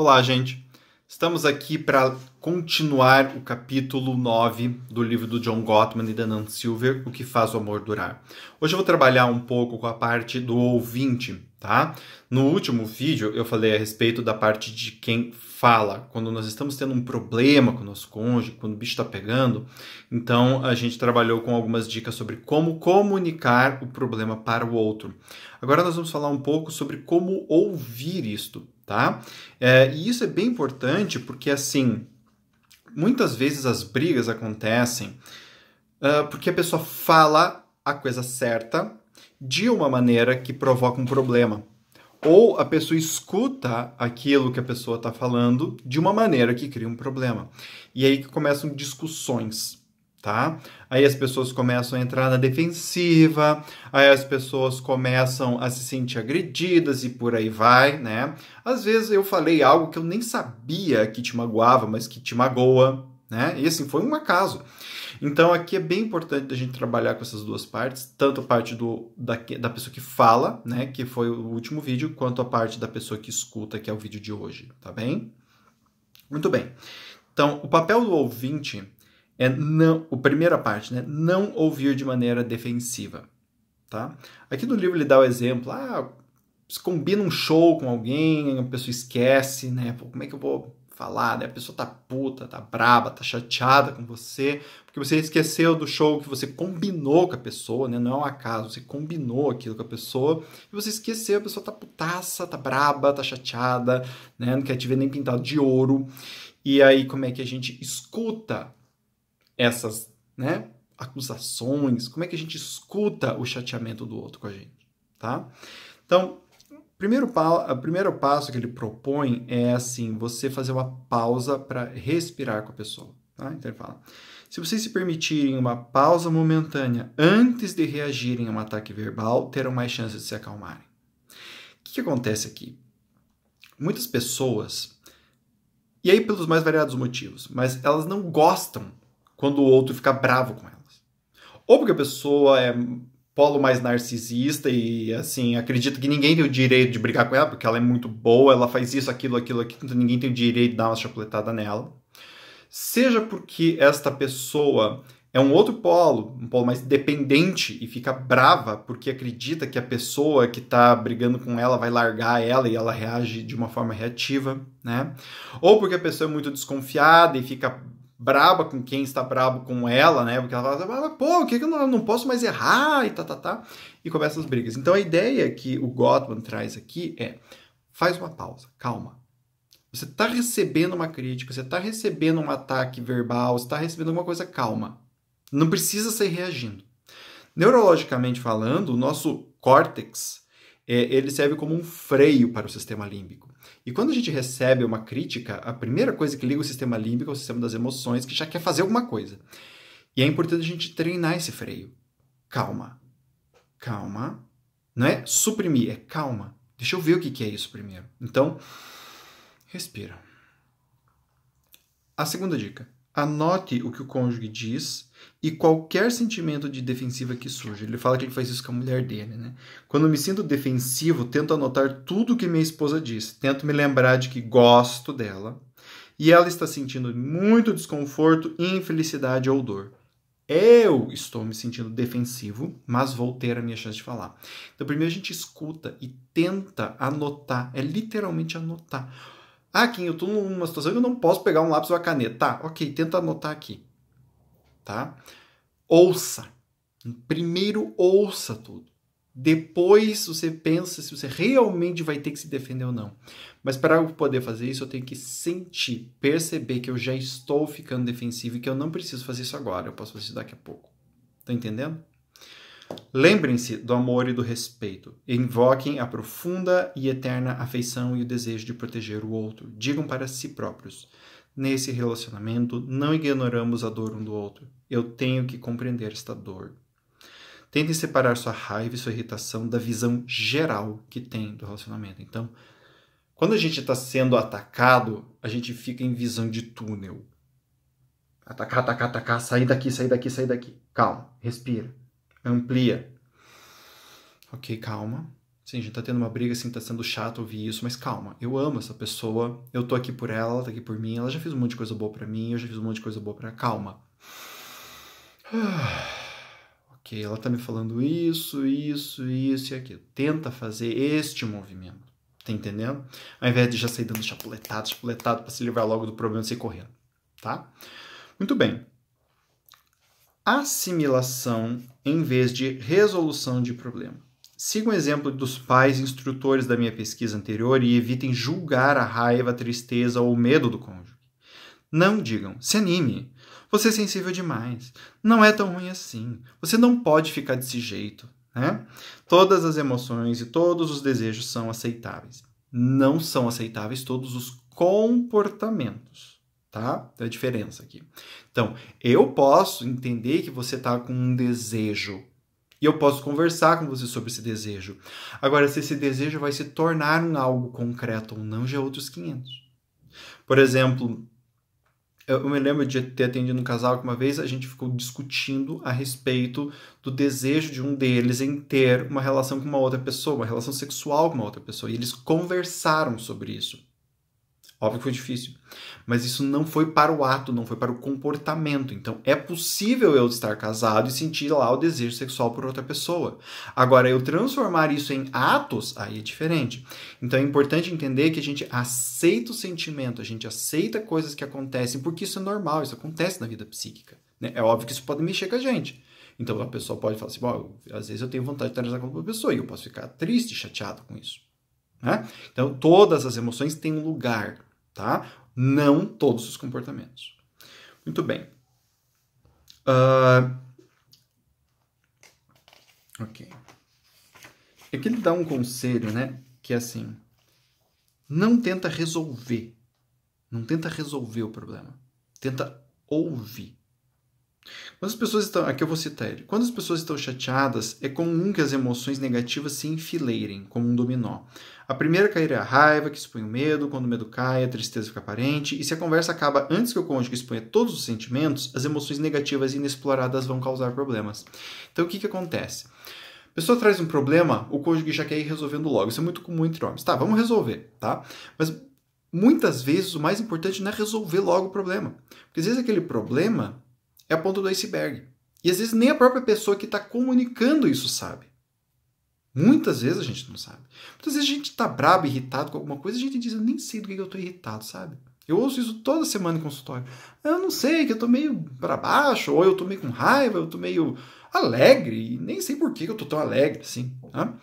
Olá, gente. Estamos aqui para continuar o capítulo 9 do livro do John Gottman e da Nan Silver, O que faz o amor durar. Hoje eu vou trabalhar um pouco com a parte do ouvinte, tá? No último vídeo eu falei a respeito da parte de quem fala, quando nós estamos tendo um problema com o nosso cônjuge, quando o bicho está pegando. Então a gente trabalhou com algumas dicas sobre como comunicar o problema para o outro. Agora nós vamos falar um pouco sobre como ouvir isto tá? É, e isso é bem importante porque, assim, muitas vezes as brigas acontecem uh, porque a pessoa fala a coisa certa de uma maneira que provoca um problema. Ou a pessoa escuta aquilo que a pessoa está falando de uma maneira que cria um problema. E aí que começam discussões tá? Aí as pessoas começam a entrar na defensiva, aí as pessoas começam a se sentir agredidas e por aí vai, né? Às vezes eu falei algo que eu nem sabia que te magoava, mas que te magoa, né? E assim, foi um acaso. Então aqui é bem importante a gente trabalhar com essas duas partes, tanto a parte do, da, da pessoa que fala, né, que foi o último vídeo, quanto a parte da pessoa que escuta, que é o vídeo de hoje, tá bem? Muito bem. Então, o papel do ouvinte é não, a primeira parte, né? Não ouvir de maneira defensiva, tá? Aqui no livro ele dá o exemplo, ah, combina um show com alguém, a pessoa esquece, né? Pô, como é que eu vou falar, né? A pessoa tá puta, tá braba, tá chateada com você, porque você esqueceu do show que você combinou com a pessoa, né? Não é um acaso, você combinou aquilo com a pessoa e você esqueceu, a pessoa tá putaça, tá braba, tá chateada, né? Não quer te ver nem pintado de ouro. E aí, como é que a gente escuta essas né, acusações, como é que a gente escuta o chateamento do outro com a gente, tá? Então, primeiro, o primeiro passo que ele propõe é assim, você fazer uma pausa para respirar com a pessoa, tá? Então ele fala, se vocês se permitirem uma pausa momentânea antes de reagirem a um ataque verbal, terão mais chances de se acalmarem. O que, que acontece aqui? Muitas pessoas, e aí pelos mais variados motivos, mas elas não gostam quando o outro fica bravo com elas. Ou porque a pessoa é polo mais narcisista e assim acredita que ninguém tem o direito de brigar com ela porque ela é muito boa, ela faz isso, aquilo, aquilo, aquilo, então ninguém tem o direito de dar uma chapuletada nela. Seja porque esta pessoa é um outro polo, um polo mais dependente e fica brava porque acredita que a pessoa que está brigando com ela vai largar ela e ela reage de uma forma reativa, né? Ou porque a pessoa é muito desconfiada e fica braba com quem está brabo com ela, né? Porque ela fala, ah, pô, o que, que eu não, não posso mais errar e tá, tá, tá. E começa as brigas. Então a ideia que o Gottman traz aqui é: faz uma pausa, calma. Você está recebendo uma crítica, você está recebendo um ataque verbal, você está recebendo alguma coisa, calma. Não precisa sair reagindo. Neurologicamente falando, o nosso córtex é, ele serve como um freio para o sistema límbico. E quando a gente recebe uma crítica, a primeira coisa que liga o sistema límbico é o sistema das emoções, que já quer fazer alguma coisa. E é importante a gente treinar esse freio. Calma. Calma. Não é suprimir, é calma. Deixa eu ver o que é isso primeiro. Então, respira. A segunda dica anote o que o cônjuge diz e qualquer sentimento de defensiva que surja. Ele fala que ele faz isso com a mulher dele, né? Quando me sinto defensivo, tento anotar tudo que minha esposa diz. Tento me lembrar de que gosto dela e ela está sentindo muito desconforto, infelicidade ou dor. Eu estou me sentindo defensivo, mas vou ter a minha chance de falar. Então, primeiro a gente escuta e tenta anotar, é literalmente anotar ah, Kim, eu tô numa situação que eu não posso pegar um lápis ou a caneta. Tá, ok, tenta anotar aqui. Tá? Ouça. Primeiro ouça tudo. Depois você pensa se você realmente vai ter que se defender ou não. Mas para eu poder fazer isso, eu tenho que sentir, perceber que eu já estou ficando defensivo e que eu não preciso fazer isso agora. Eu posso fazer isso daqui a pouco. Tá entendendo? Lembrem-se do amor e do respeito. Invoquem a profunda e eterna afeição e o desejo de proteger o outro. Digam para si próprios: Nesse relacionamento, não ignoramos a dor um do outro. Eu tenho que compreender esta dor. Tentem separar sua raiva e sua irritação da visão geral que tem do relacionamento. Então, quando a gente está sendo atacado, a gente fica em visão de túnel. Atacar, atacar, atacar, sair daqui, sair daqui, sair daqui. Calma, respira amplia. Ok, calma. Sim, a gente tá tendo uma briga, assim, tá sendo chato ouvir isso, mas calma, eu amo essa pessoa, eu tô aqui por ela, ela tá aqui por mim, ela já fez um monte de coisa boa para mim, eu já fiz um monte de coisa boa para ela. Calma. ok, ela tá me falando isso, isso, isso e aquilo. Tenta fazer este movimento. Tá entendendo? Ao invés de já sair dando chapuletado, chapuletado para se livrar logo do problema e sair correndo. Tá? Muito bem. Assimilação em vez de resolução de problema. Siga o exemplo dos pais instrutores da minha pesquisa anterior e evitem julgar a raiva, a tristeza ou o medo do cônjuge. Não digam, se anime. Você é sensível demais. Não é tão ruim assim. Você não pode ficar desse jeito. Né? Todas as emoções e todos os desejos são aceitáveis. Não são aceitáveis todos os comportamentos. Tá? Tem a diferença aqui. Então, eu posso entender que você está com um desejo e eu posso conversar com você sobre esse desejo. Agora, se esse desejo vai se tornar um algo concreto ou não, já é outros 500. Por exemplo, eu me lembro de ter atendido um casal que uma vez a gente ficou discutindo a respeito do desejo de um deles em ter uma relação com uma outra pessoa, uma relação sexual com uma outra pessoa. E eles conversaram sobre isso. Óbvio que foi difícil. Mas isso não foi para o ato, não foi para o comportamento. Então, é possível eu estar casado e sentir lá o desejo sexual por outra pessoa. Agora, eu transformar isso em atos, aí é diferente. Então, é importante entender que a gente aceita o sentimento, a gente aceita coisas que acontecem, porque isso é normal, isso acontece na vida psíquica. Né? É óbvio que isso pode mexer com a gente. Então, a pessoa pode falar assim: bom, às vezes eu tenho vontade de transar com outra pessoa e eu posso ficar triste, chateado com isso. Né? Então, todas as emoções têm um lugar tá? Não todos os comportamentos. Muito bem. Uh... Ok. Aqui ele dá um conselho, né? Que é assim: não tenta resolver. Não tenta resolver o problema. Tenta ouvir. Quando as pessoas estão. Aqui eu vou citar ele. Quando as pessoas estão chateadas, é comum que as emoções negativas se enfileirem, como um dominó. A primeira cair é a raiva, que expõe o medo. Quando o medo cai, a tristeza fica aparente. E se a conversa acaba antes que o cônjuge exponha todos os sentimentos, as emoções negativas inexploradas vão causar problemas. Então o que, que acontece? A pessoa traz um problema, o cônjuge já quer ir resolvendo logo. Isso é muito comum entre homens. Tá, vamos resolver, tá? Mas muitas vezes o mais importante não é resolver logo o problema. Porque às vezes aquele problema é a ponta do iceberg. E às vezes nem a própria pessoa que está comunicando isso sabe. Muitas vezes a gente não sabe. Muitas vezes a gente está brabo, irritado com alguma coisa, a gente diz, eu nem sei do que eu estou irritado, sabe? Eu ouço isso toda semana em consultório. Eu não sei, que eu estou meio para baixo, ou eu estou meio com raiva, eu estou meio alegre, e nem sei por que eu estou tão alegre assim. Tá?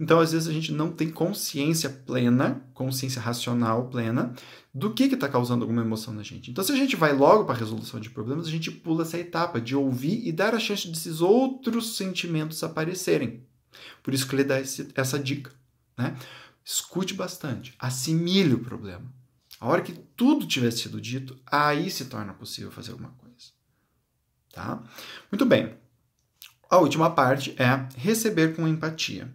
Então, às vezes, a gente não tem consciência plena, consciência racional plena, do que está causando alguma emoção na gente. Então, se a gente vai logo para a resolução de problemas, a gente pula essa etapa de ouvir e dar a chance desses outros sentimentos aparecerem. Por isso que ele dá esse, essa dica. Né? Escute bastante, assimile o problema. A hora que tudo tiver sido dito, aí se torna possível fazer alguma coisa. Tá? Muito bem. A última parte é receber com empatia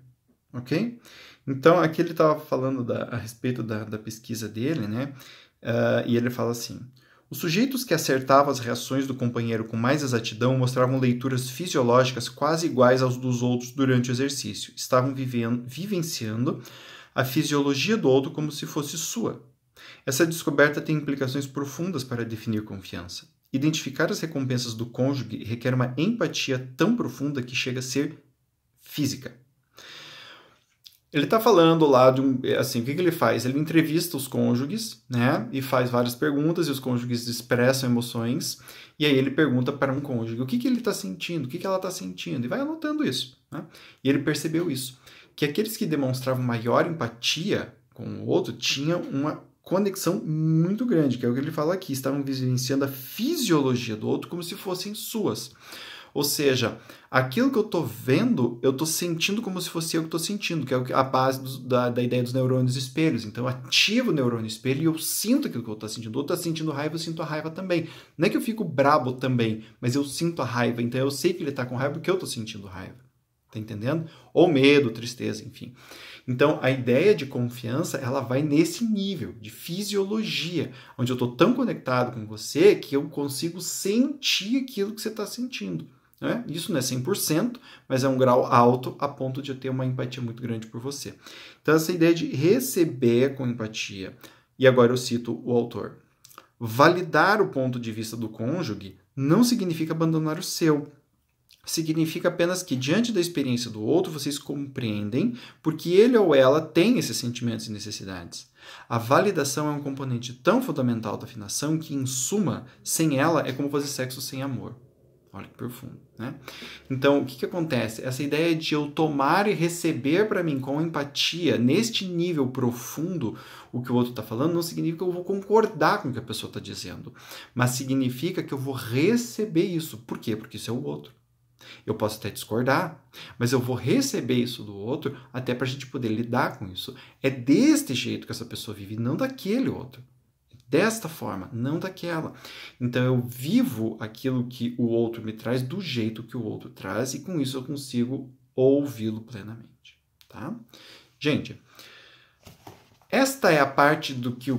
ok? Então, aqui ele estava falando da, a respeito da, da pesquisa dele, né? Uh, e ele fala assim: os sujeitos que acertavam as reações do companheiro com mais exatidão mostravam leituras fisiológicas quase iguais aos dos outros durante o exercício. Estavam vivendo, vivenciando a fisiologia do outro como se fosse sua. Essa descoberta tem implicações profundas para definir confiança. Identificar as recompensas do cônjuge requer uma empatia tão profunda que chega a ser física. Ele está falando lá de um. Assim, o que, que, ele faz? Ele entrevista os cônjuges, né? E faz várias perguntas, e os cônjuges expressam emoções. E aí ele pergunta para um cônjuge o que, que ele está sentindo, o que, que ela está sentindo, e vai anotando isso. Né? E ele percebeu isso. Que aqueles que demonstravam maior empatia com o outro tinham uma conexão muito grande, que é o que ele fala aqui, estavam vivenciando a fisiologia do outro como se fossem suas. Ou seja, aquilo que eu estou vendo, eu estou sentindo como se fosse eu que estou sentindo, que é a base do, da, da ideia dos neurônios espelhos. Então, eu ativo o neurônio espelho e eu sinto aquilo que eu estou sentindo. O outro está sentindo raiva, eu sinto a raiva também. Não é que eu fico brabo também, mas eu sinto a raiva. Então, eu sei que ele está com raiva porque eu estou sentindo raiva. Tá entendendo? Ou medo, tristeza, enfim. Então, a ideia de confiança, ela vai nesse nível de fisiologia, onde eu estou tão conectado com você que eu consigo sentir aquilo que você está sentindo. Né? Isso não é 100%, mas é um grau alto a ponto de eu ter uma empatia muito grande por você. Então, essa ideia de receber com empatia, e agora eu cito o autor: validar o ponto de vista do cônjuge não significa abandonar o seu. Significa apenas que, diante da experiência do outro, vocês compreendem porque ele ou ela tem esses sentimentos e necessidades. A validação é um componente tão fundamental da afinação que, em suma, sem ela é como fazer sexo sem amor. Olha que profundo, né? Então, o que, que acontece? Essa ideia de eu tomar e receber para mim com empatia, neste nível profundo, o que o outro está falando, não significa que eu vou concordar com o que a pessoa está dizendo, mas significa que eu vou receber isso. Por quê? Porque isso é o outro. Eu posso até discordar, mas eu vou receber isso do outro até para a gente poder lidar com isso. É deste jeito que essa pessoa vive, não daquele outro desta forma, não daquela. Então eu vivo aquilo que o outro me traz do jeito que o outro traz e com isso eu consigo ouvi-lo plenamente, tá? Gente, esta é a parte do que o,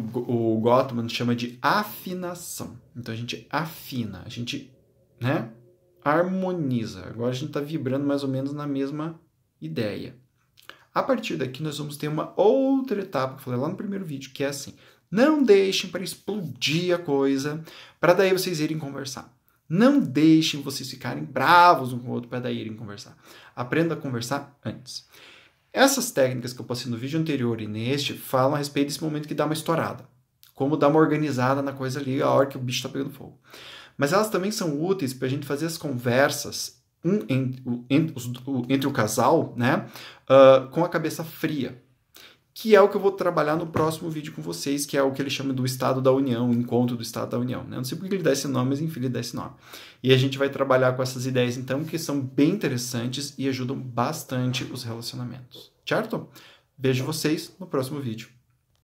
Gottman chama de afinação. Então a gente afina, a gente, né, harmoniza. Agora a gente está vibrando mais ou menos na mesma ideia. A partir daqui nós vamos ter uma outra etapa que eu falei lá no primeiro vídeo, que é assim: não deixem para explodir a coisa, para daí vocês irem conversar. Não deixem vocês ficarem bravos um com o outro para daí irem conversar. Aprenda a conversar antes. Essas técnicas que eu passei no vídeo anterior e neste falam a respeito desse momento que dá uma estourada. Como dar uma organizada na coisa ali a hora que o bicho está pegando fogo. Mas elas também são úteis para a gente fazer as conversas um, entre, entre, o casal né, uh, com a cabeça fria que é o que eu vou trabalhar no próximo vídeo com vocês, que é o que ele chama do Estado da União, o encontro do Estado da União. Né? Não sei porque ele dá esse nome, mas enfim, ele dá esse nome. E a gente vai trabalhar com essas ideias, então, que são bem interessantes e ajudam bastante os relacionamentos. Certo? Vejo vocês no próximo vídeo.